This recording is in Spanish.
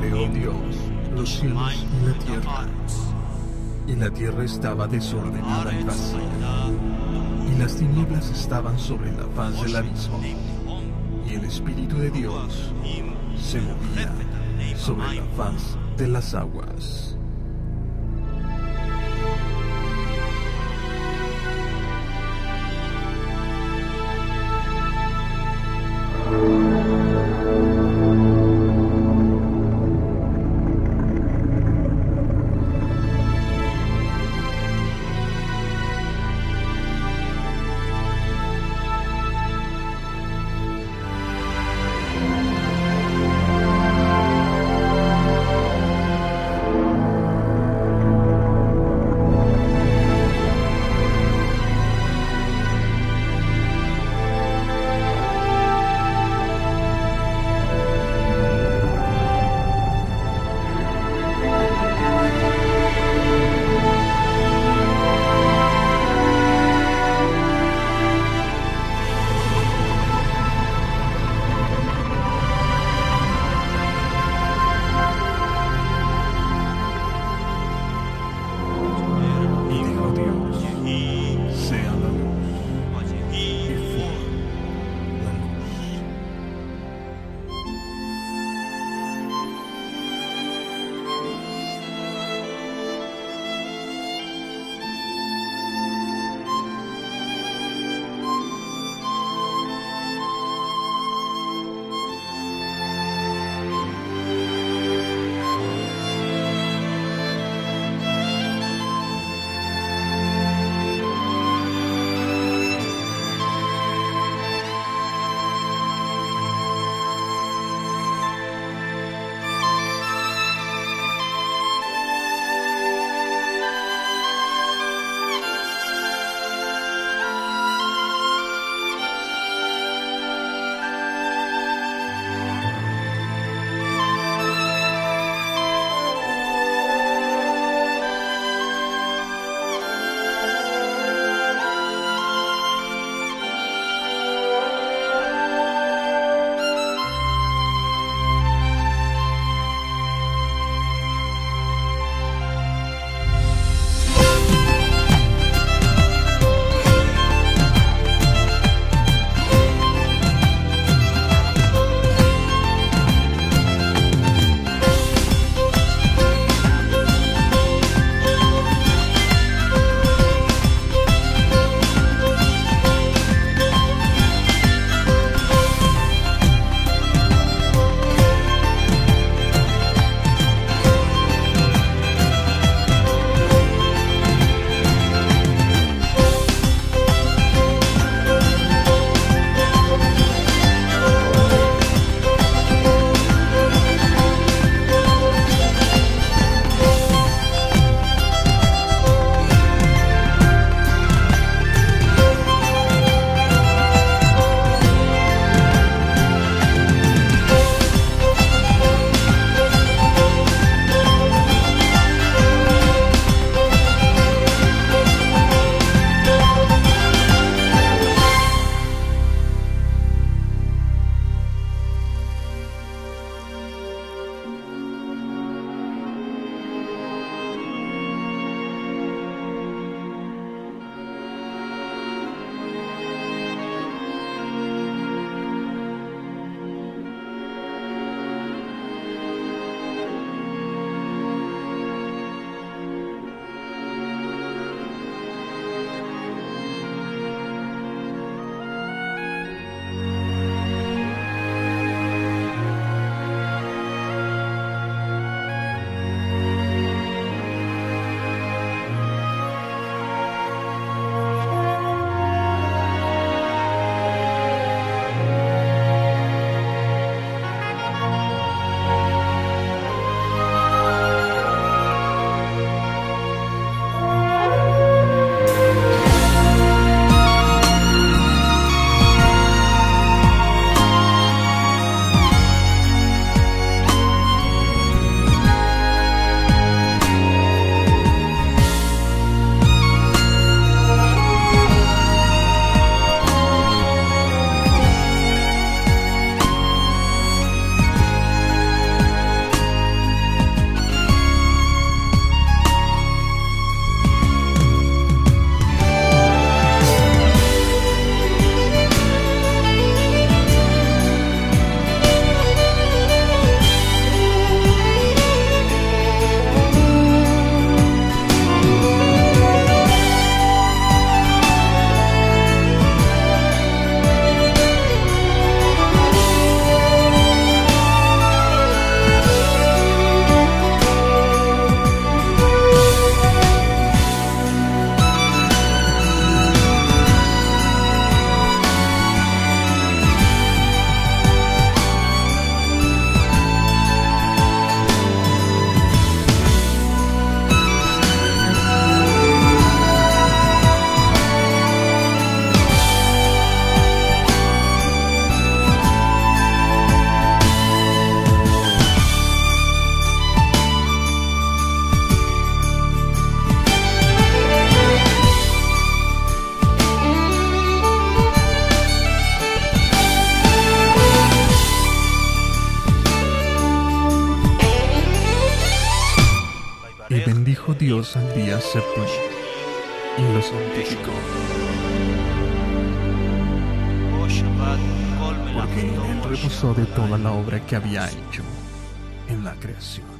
creó Dios los cielos y la tierra. Y la tierra estaba desordenada y vacía, y las tinieblas estaban sobre la faz del abismo, y el Espíritu de Dios se movía sobre la faz de las aguas. Dios al día séptimo y lo santificó. Porque él reposó de toda la obra que había hecho en la creación.